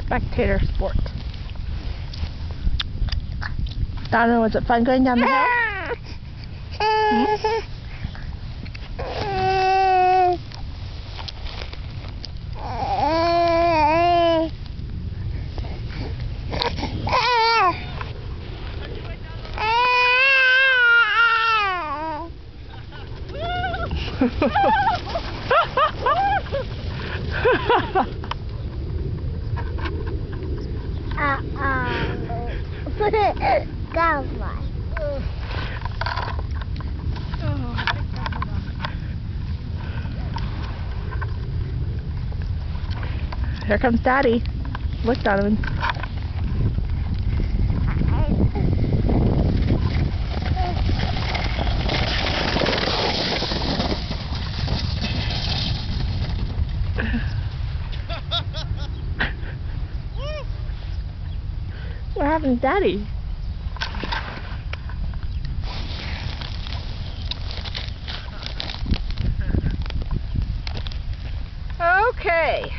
spectator sport. Donovan, was it fun going down the hill? Here comes Daddy. Look, Donovan. What happened to Daddy? Okay.